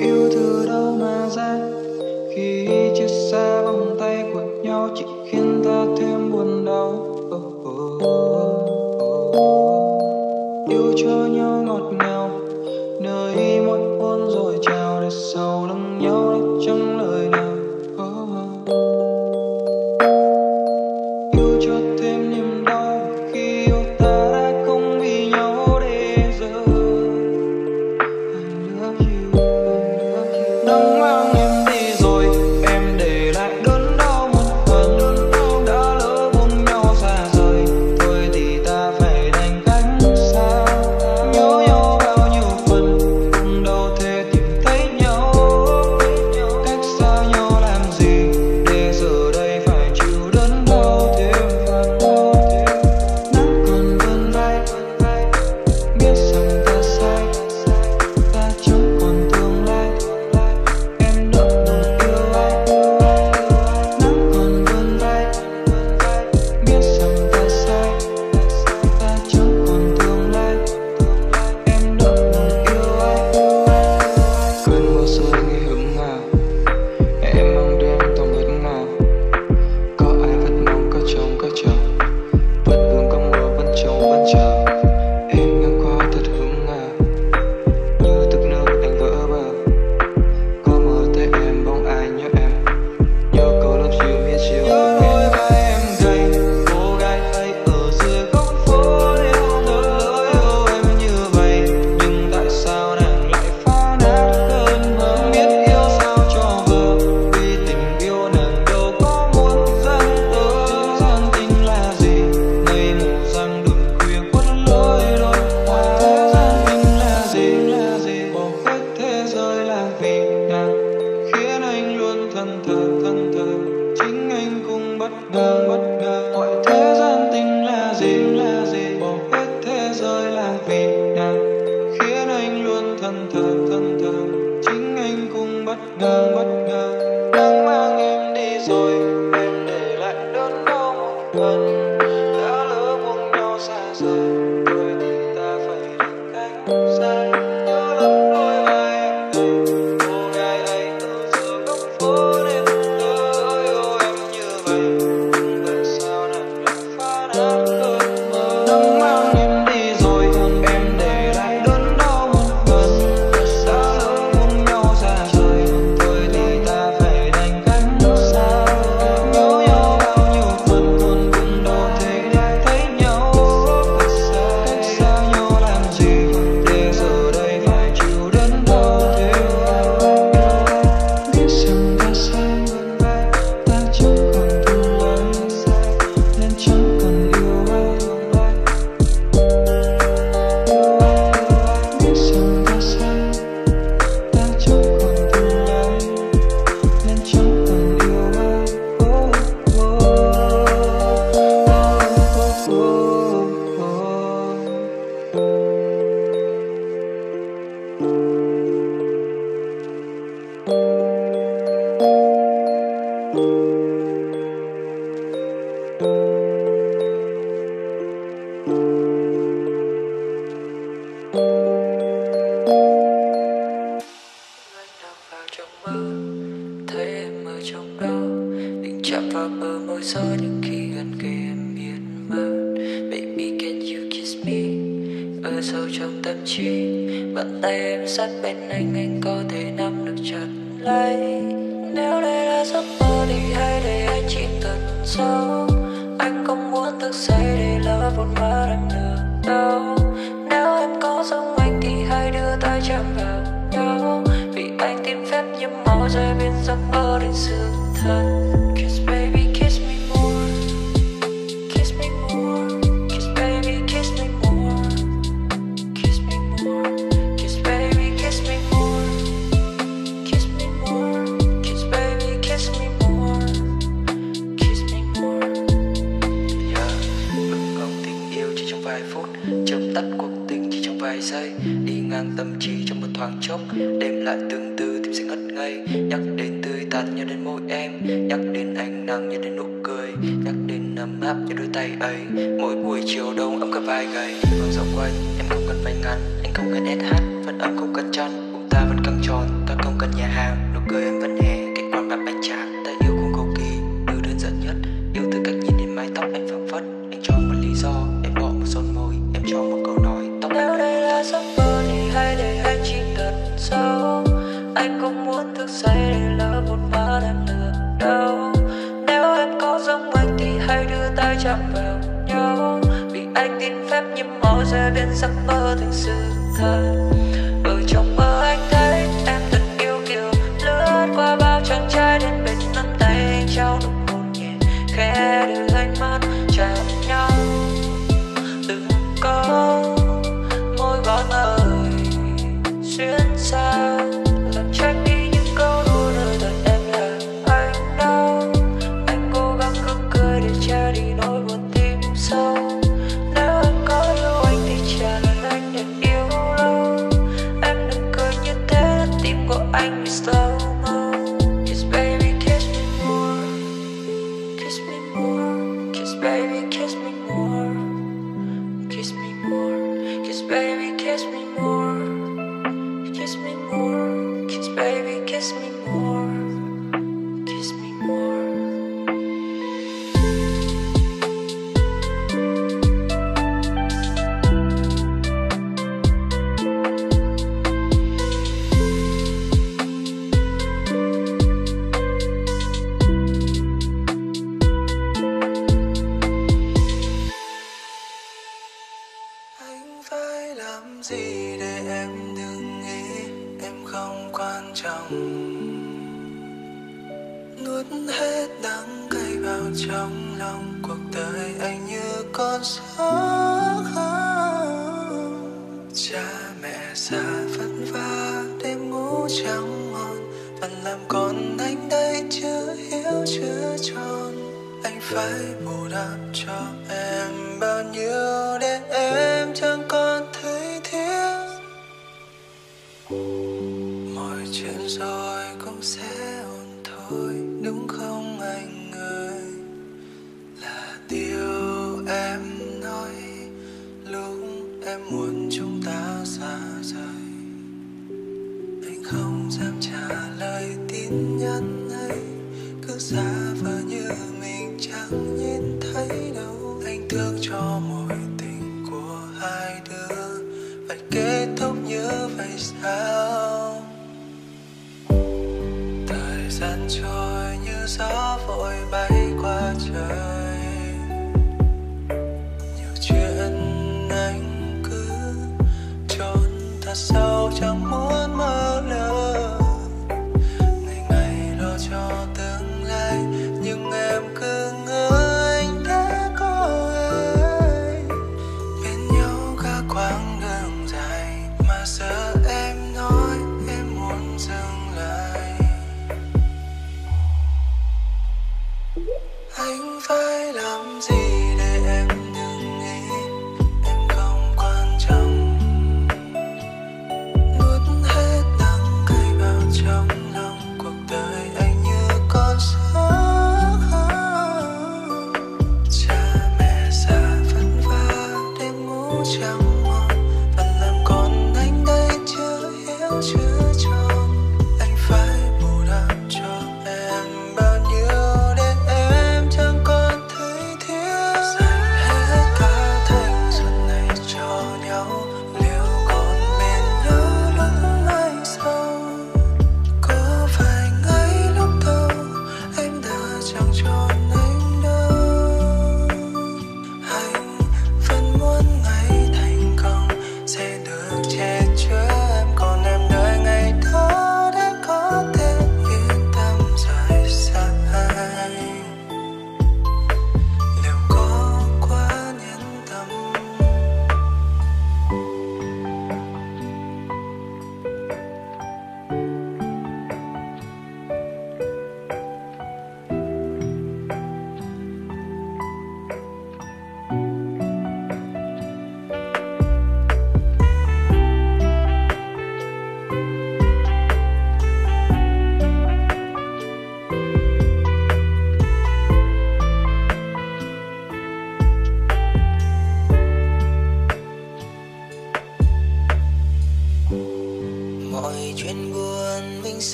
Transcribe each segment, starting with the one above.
yêu từ đâu mà ra? Khi chia xa vòng tay của nhau, chỉ khiến ta đang vì nàng. Khiến anh luôn thân thật lay. Nếu đây là giấc mơ thì hãy để anh chỉ tận sâu anh không muốn thức dậy để lỡ vốn vã đang được đâu? tay ấy. Mỗi buổi chiều đông, ông cả vai gầy. Đi vòng dạo quanh, em không cần váy ngắn anh không cần sh vẫn âm không cần chăn. Chúng ta vẫn căng tròn, ta không cần nhà hàng. Nụ cười em vẫn tương lai nhưng em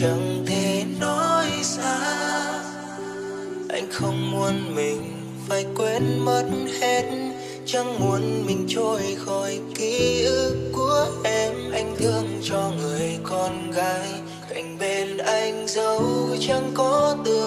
chẳng thể nói ra. Anh không muốn mình phải quên mất hết. Chẳng muốn mình trôi khỏi ký ức của em. Anh thương cho người con gái cạnh bên anh dấu chẳng có từ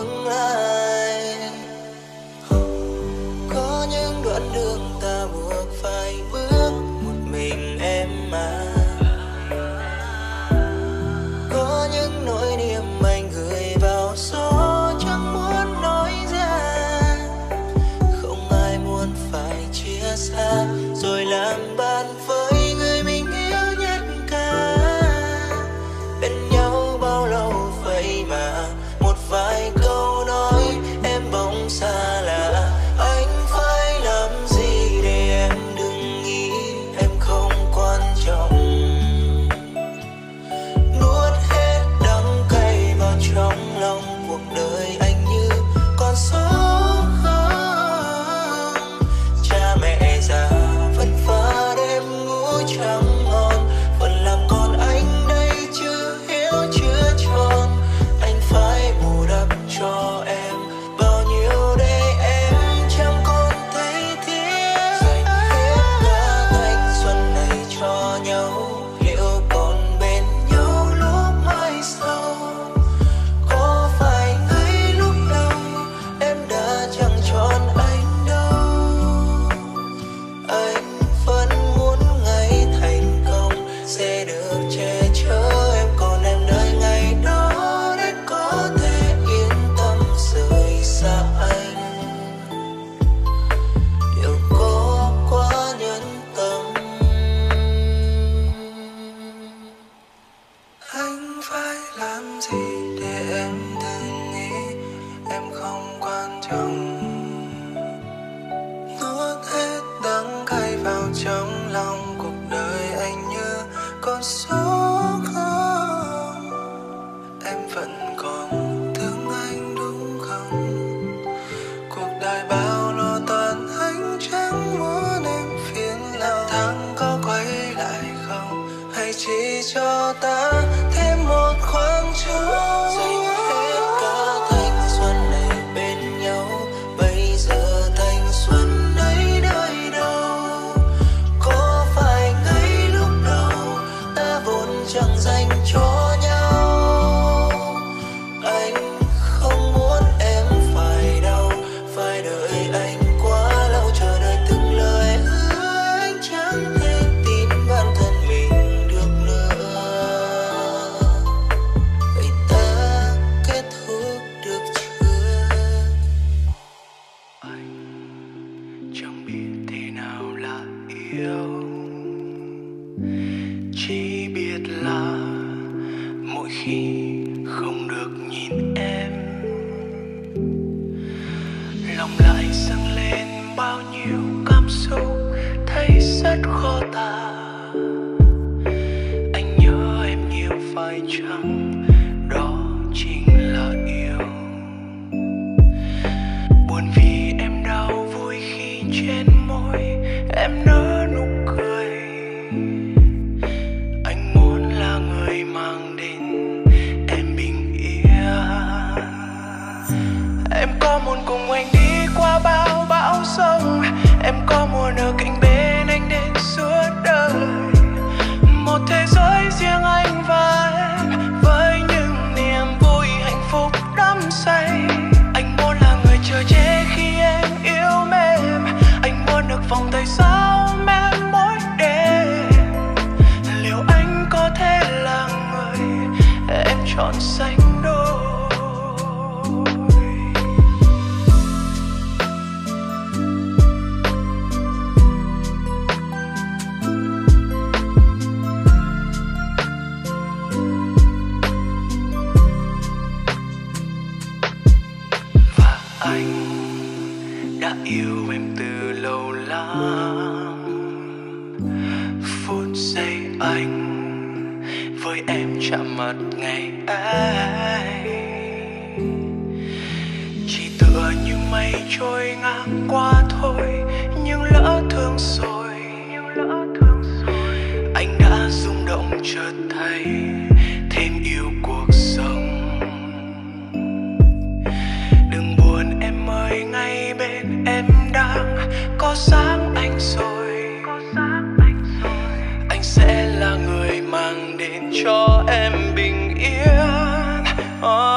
thế giới riêng anh và em với những niềm vui, hạnh phúc đắm say. Anh muốn là người chờ che khi em yêu mềm. Anh muốn được vòng tay sao em mỗi đêm. Liệu anh có thể là người em chọn xanh? một ngày ai. Chỉ tựa như mây trôi ngang qua thôi, nhưng lỡ thương rồi, nhưng lỡ thương rồi. Anh đã rung động chợt thấy thêm yêu cuộc sống. Đừng buồn em ơi, ngay bên em đang có sáng Oh.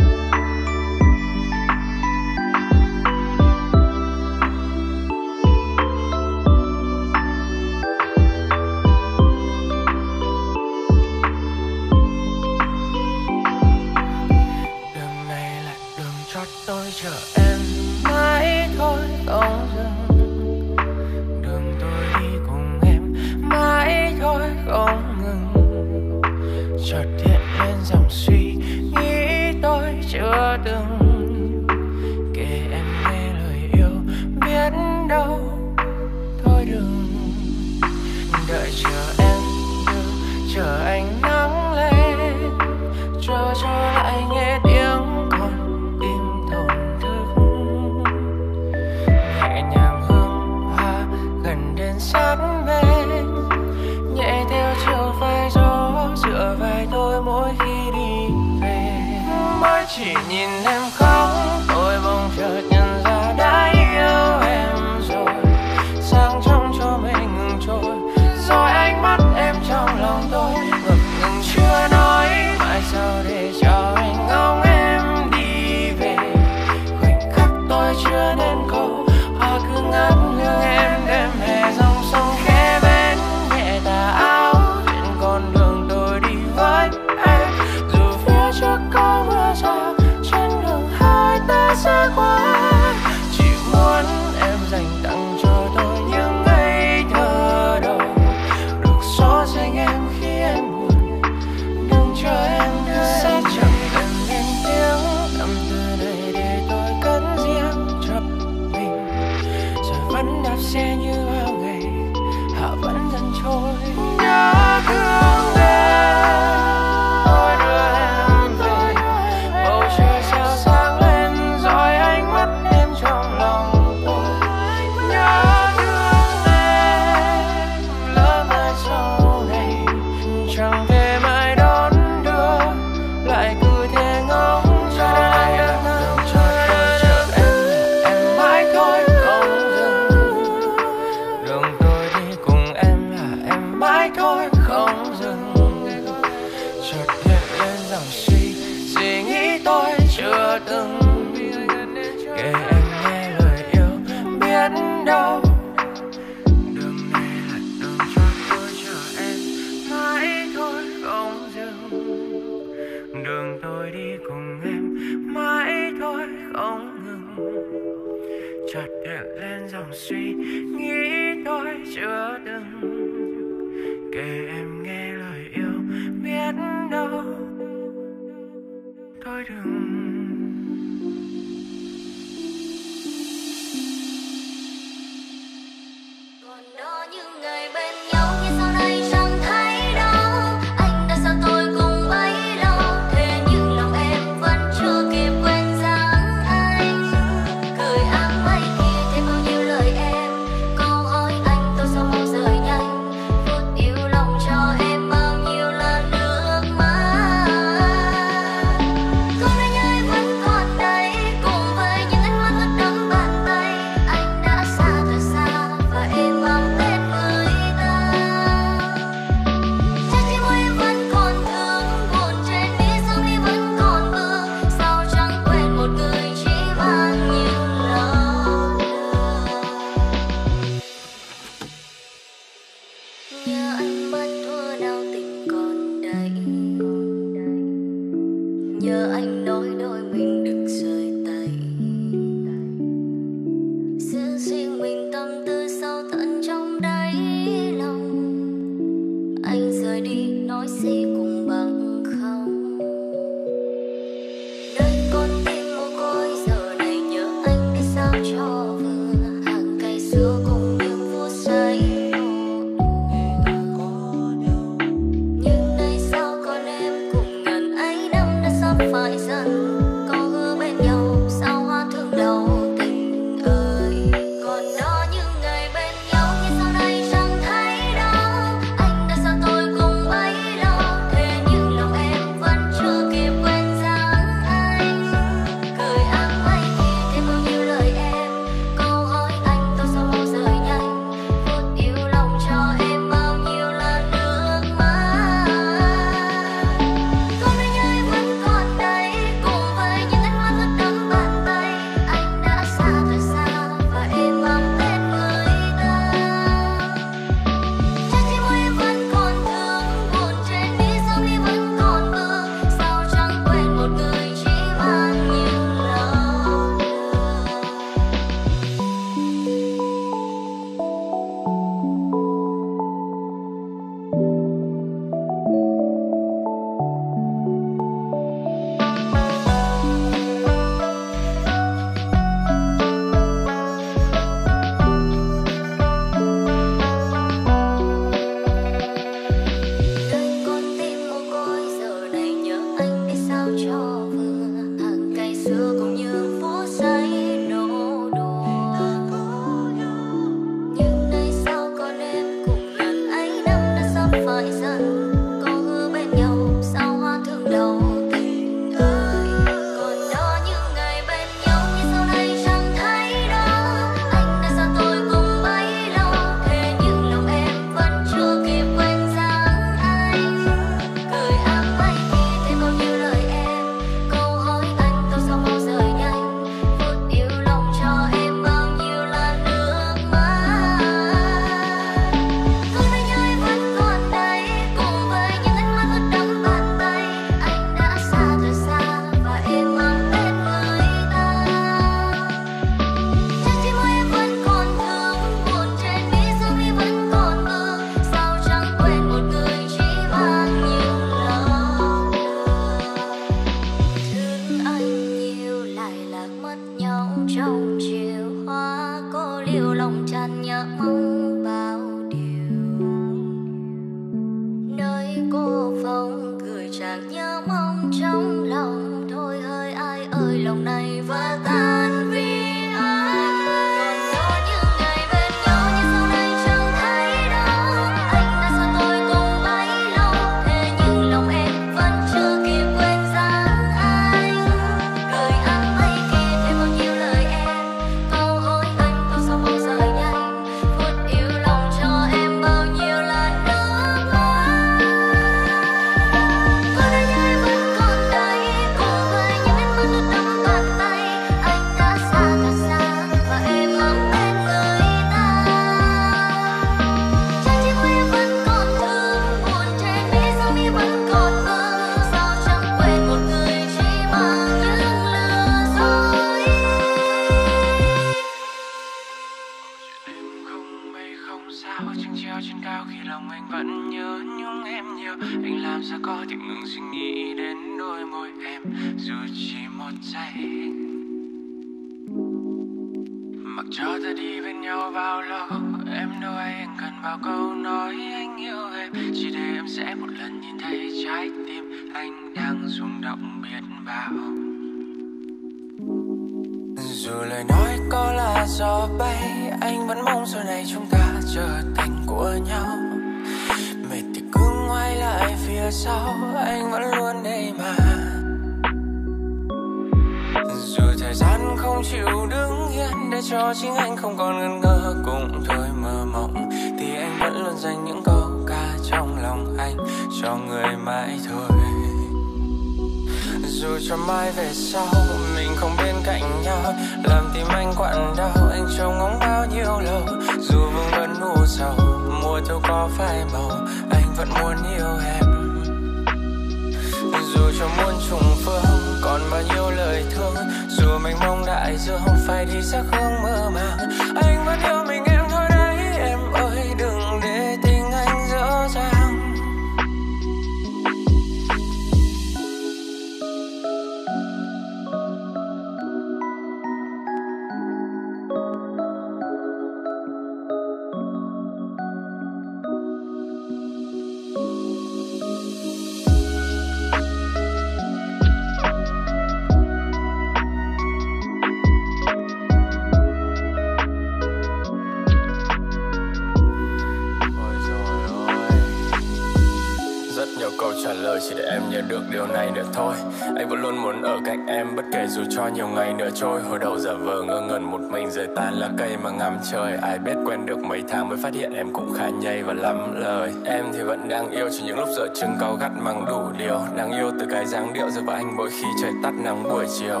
Dù cho nhiều ngày nữa trôi, hồi đầu giờ vờ ngơ ngẩn một mình rời tan lá cây mà ngắm trời. Ai biết quen được mấy tháng mới phát hiện em cũng khá nhây và lắm lời. Em thì vẫn đang yêu chỉ những lúc giờ chừng cao gắt mang đủ điều. Đang yêu từ cái dáng điệu giữa và anh mỗi khi trời tắt nắng buổi chiều.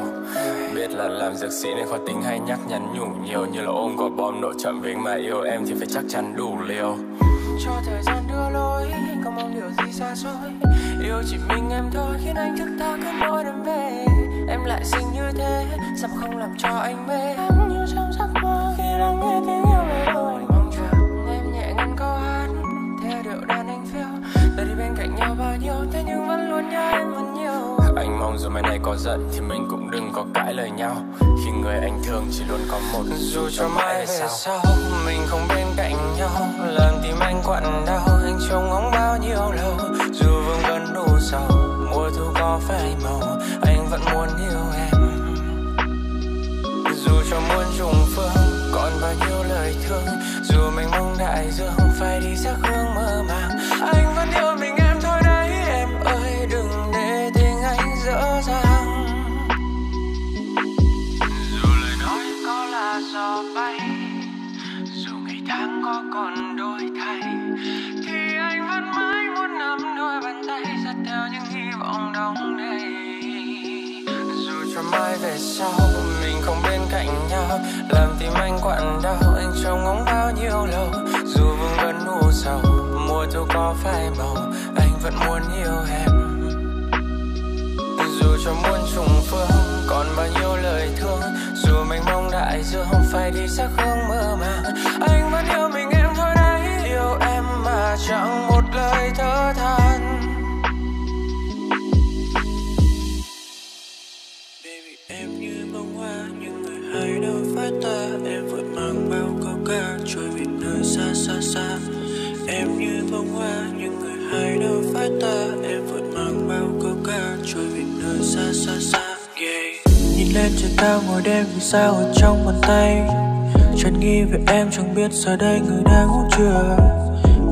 Biết là làm dược sĩ nên khó tính hay nhắc nhắn nhủ nhiều như là ôm quả bom nổ chậm với mà yêu em thì phải chắc chắn đủ liều. Cho thời gian đưa lối không mong điều gì xa xôi. Yêu chỉ mình em thôi khiến anh thức ta cứ mỗi đêm về em lại xinh như thế sao không làm cho anh mê. Em như trong giấc mơ khi đang nghe tiếng yêu về đôi mong chờ em nhẹ ngân câu hát. Theo điệu đàn anh phiêu. Ta đi bên cạnh nhau bao nhiêu thế nhưng vẫn luôn nhớ em vẫn nhiều. Anh mong dù mai này có giận thì mình cũng đừng có cãi lời nhau. Khi người anh thương chỉ luôn có một dù cho mai về sau. mình không bên cạnh nhau. Làm tim anh quặn đau. Anh trông ngóng bao nhiêu lâu. Dù vương vấn đủ sầu mùa thu có phai màu anh vẫn muốn yêu em. Dù cho muôn trùng phương, còn bao nhiêu lời thương, dù mình mong đại dương rồi mai về sau. Mình không bên cạnh nhau, làm tim anh quặn đau. Anh trông ngóng bao nhiêu lâu, dù vương vấn u sầu, mùa thu có phai màu, anh vẫn muốn yêu em. Dù cho muôn trùng phương, còn bao nhiêu lời thương, dù mình mong đại dương không phải đi xa hương mơ màng. Anh vẫn yêu mình, em thôi đấy yêu em mà chẳng một lời thở than chuyện tao ngồi đêm vì sao ở trong bàn tay? Chẳng nghi về em chẳng biết giờ đây người đang ngủ chưa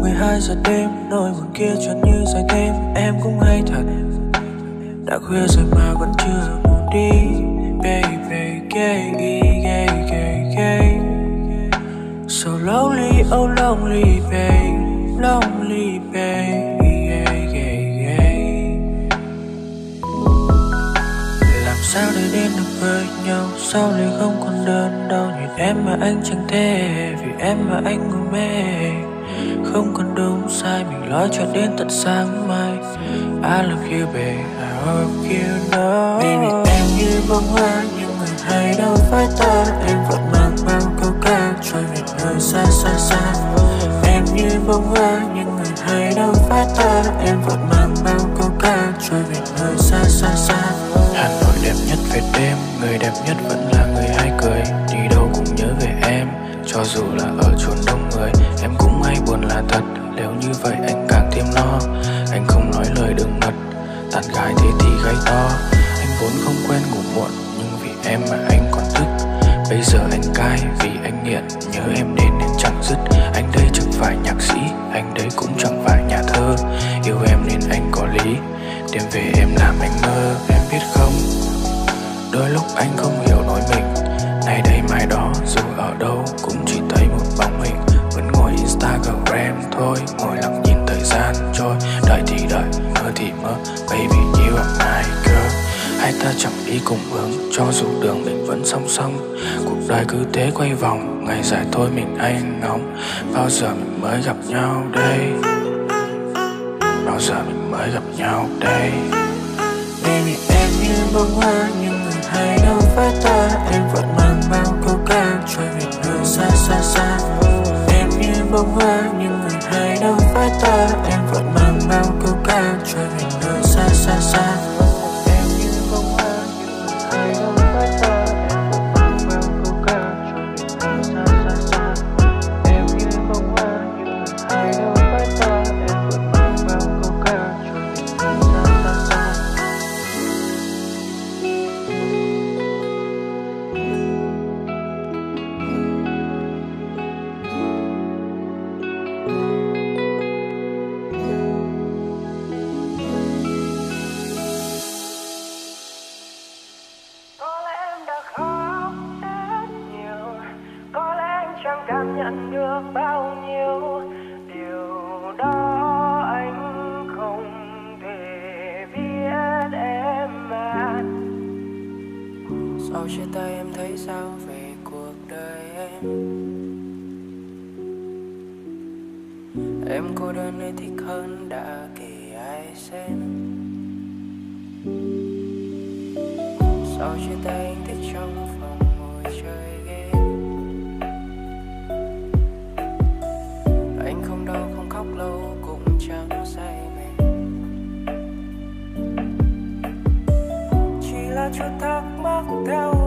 12 giờ đêm, nỗi buồn kia chẳng như dài thêm em cũng hay thật. Đã khuya rồi mà vẫn chưa ngủ đi. Baby, gay gay gay gay. So lonely oh lonely, babe. Lonely, babe sao để đến với nhau. Sao lại không còn đơn đau nhìn em mà anh chẳng thể vì em mà anh ngủ mê? Không còn đúng sai, mình lo cho đến tận sáng mai. I love you, babe. I hope you know. Baby, em như bông hoa nhưng người hay đâu phải ta. Em vẫn mang bao câu ca, trôi về nơi xa xa xa. Em như bông hoa nhưng người hay đâu phải ta. Em vẫn mang bao câu ca, trôi về nơi xa xa xa. Hà Nội đẹp nhất về đêm, Người đẹp nhất vẫn là người hay cười. Đi đâu cũng nhớ về em, Cho dù là ở chốn đông người. Em cũng hay buồn là thật, Nếu như vậy anh càng thêm lo. Anh không nói lời đừng mật Tàn gái thế thì gây to. Anh vốn không quen ngủ muộn, Nhưng vì em mà anh còn thức. Bây giờ anh cai vì anh nghiện, Nhớ em đi. Hay anh ngóng Bao giờ mình mới gặp nhau đây? Bao giờ mình mới gặp nhau đây? Sau chia tay anh thích trong phòng ngồi chơi game. Anh không đau, không khóc lâu, cũng chẳng say mê Chỉ là chút thắc mắc theo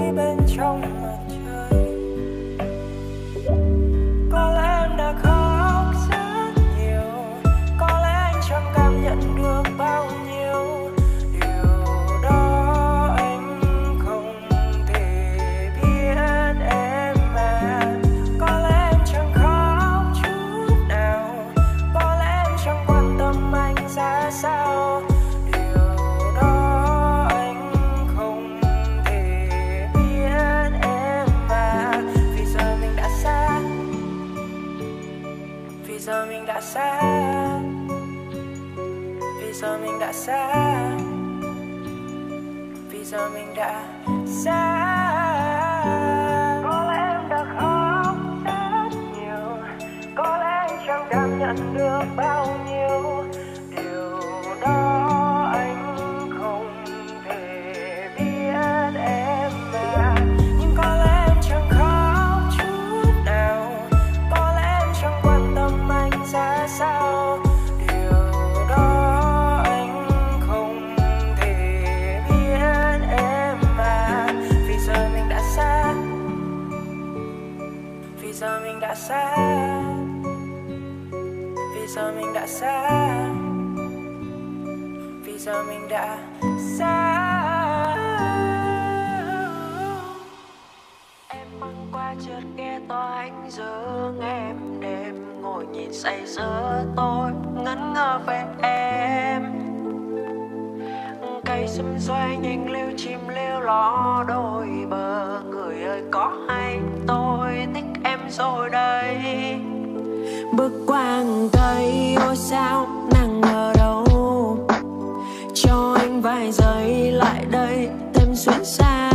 你们。yeah. chuyện xảy giữa tôi ngẩn ngơ về em. Cây sum xoay nhìn lưu chim liêu ló đôi bờ. Người ơi, có hay tôi thích em rồi đây? Bước qua cây, ôi sao nàng ở đâu? Cho anh vài giây, lại đây thêm xuyên xa.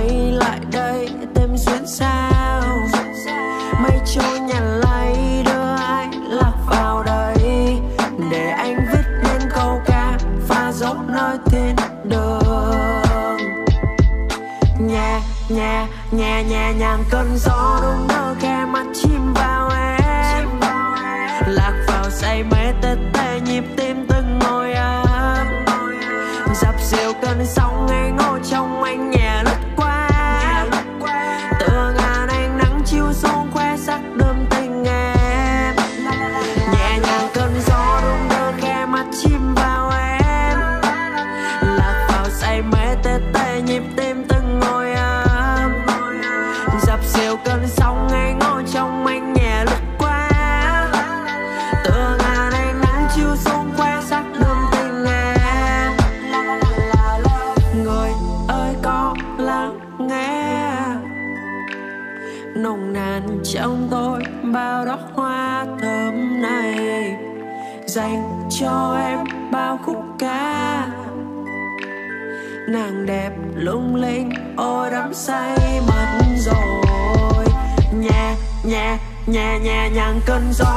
Mây lại đây tem xuyên sao? Mây trôi nhàn lay đưa ai lạc vào đây để anh viết nên câu ca pha dốc nơi thiên đường. Nhẹ nhẹ nhẹ nhẹ nhàng cơn gió đúng ngàn cơn gió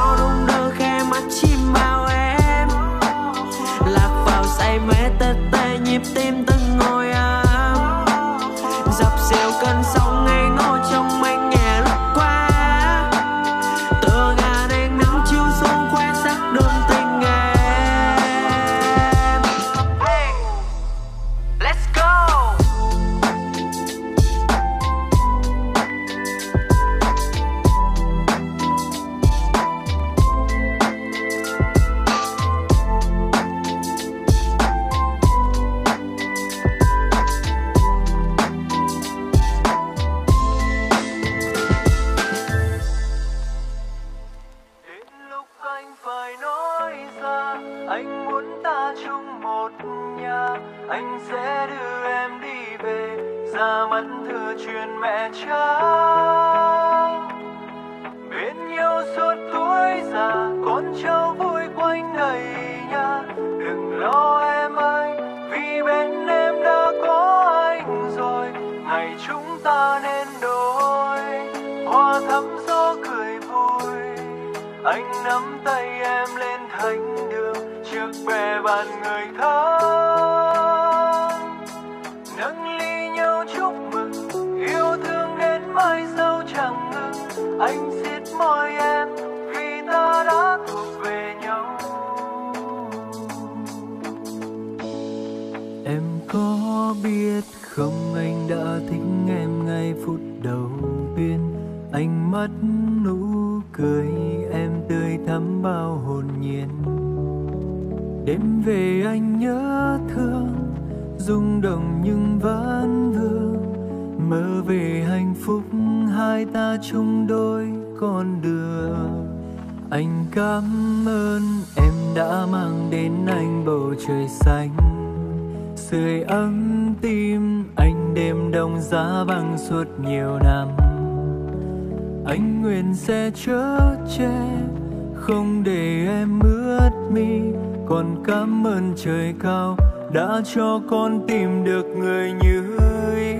cho con tìm được người như ý.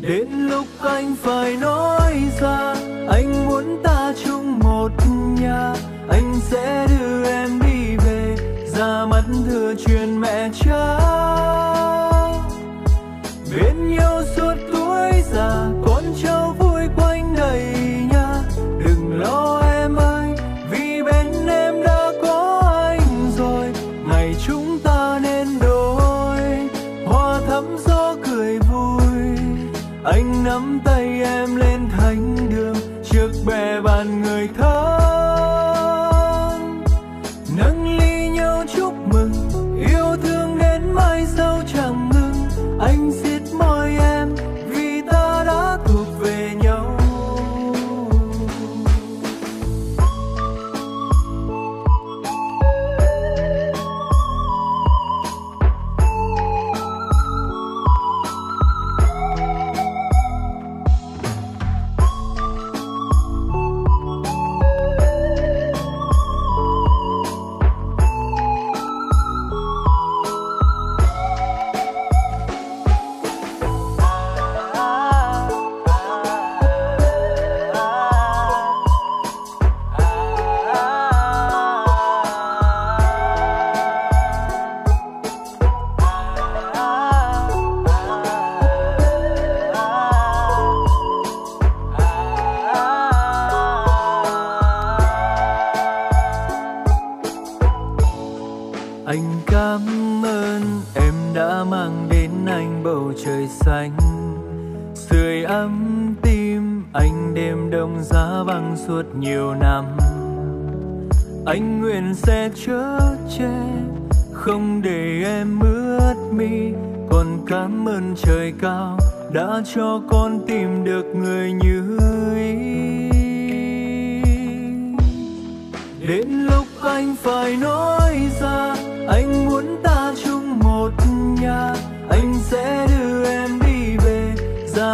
Đến lúc anh phải nói ra, anh muốn ta chung một nhà, anh sẽ đưa em đi về, ra mắt thừa truyền mẹ cha. Bên nhau suốt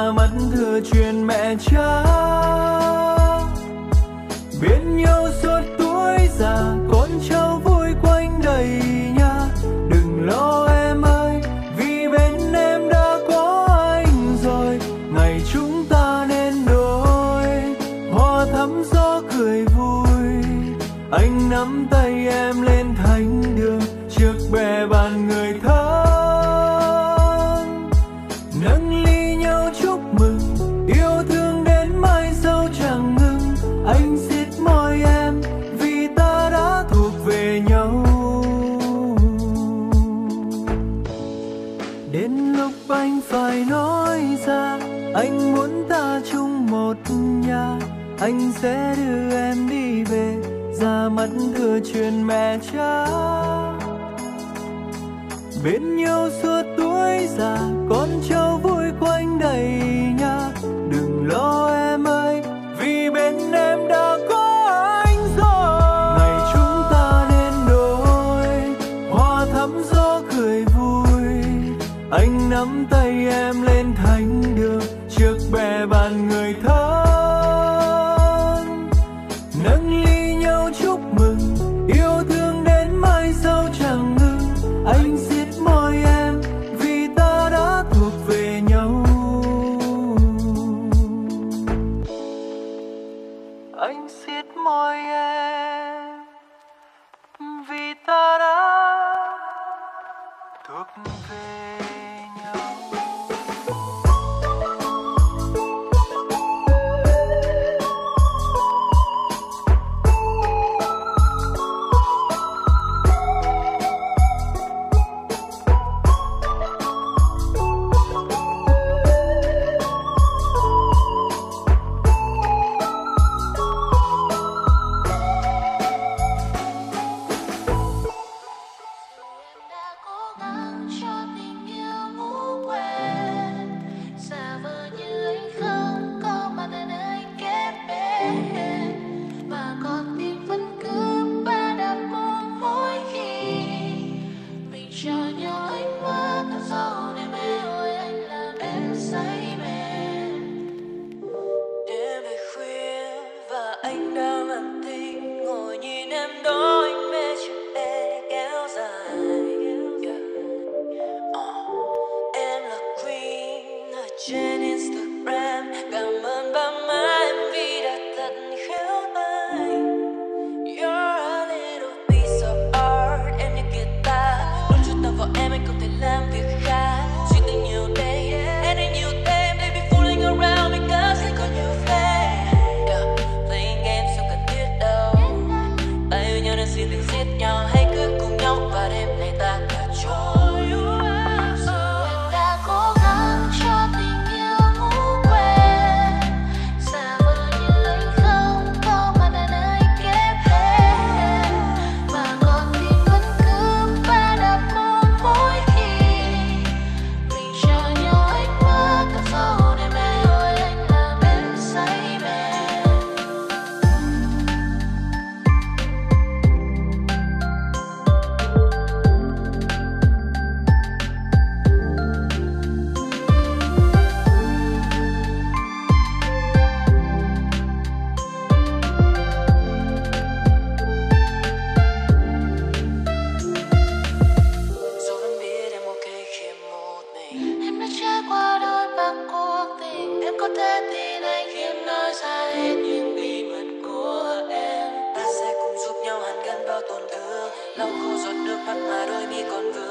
ta mất thừa truyền mẹ cha. Biết nhau suốt tuổi già, con cháu vui quanh đầy nhà. Đừng lo em ơi, vì bên em đã có anh rồi. Ngày chúng ta nên đôi hoa thắm gió cười vui. Anh nắm sẽ đưa em đi về. Ra mắt thừa chuyện mẹ cha. Bên nhau suốt tuổi già, con cháu mắt mà đôi mi còn vương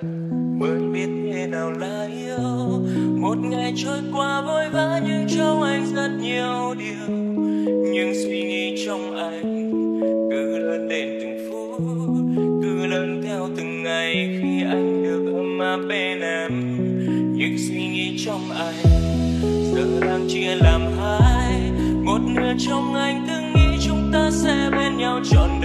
Muốn biết thế nào là yêu. Một ngày trôi qua vội vã nhưng trong anh rất nhiều điều. Những suy nghĩ trong anh cứ lớn đến từng phút, Cứ lớn theo từng ngày khi anh được ấm áp bên em. Những suy nghĩ trong anh giờ đang chia làm hai. Một nửa trong anh từng nghĩ chúng ta sẽ bên nhau trọn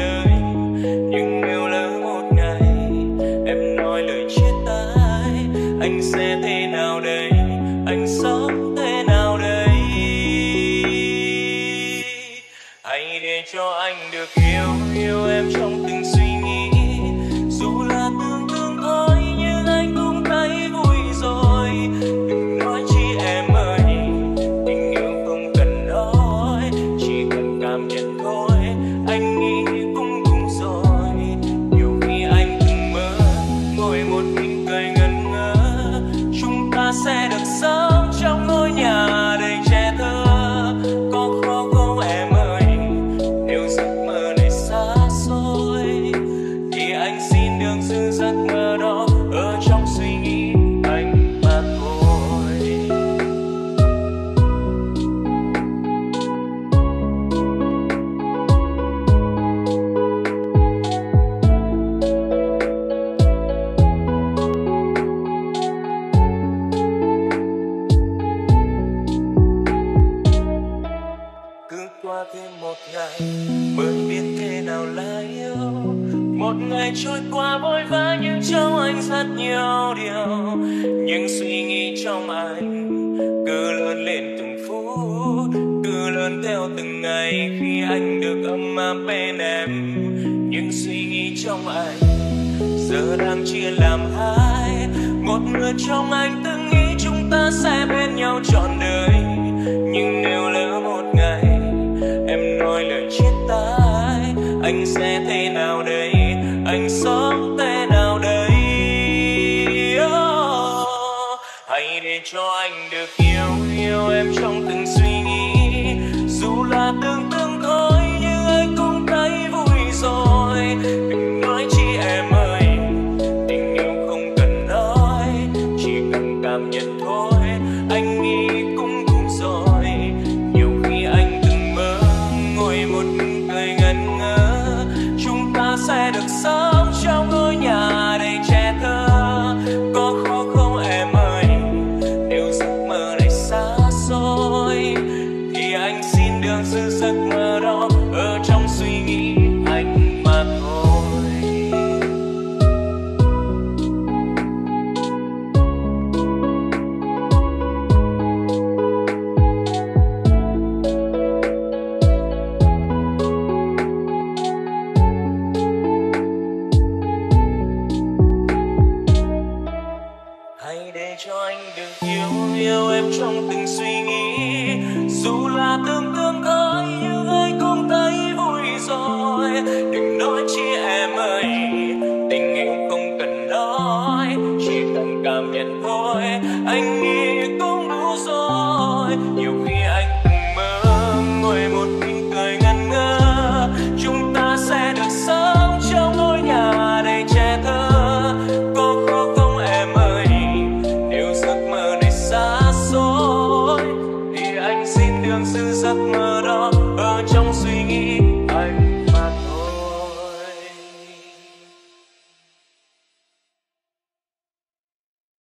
trong anh từng nghĩ chúng ta sẽ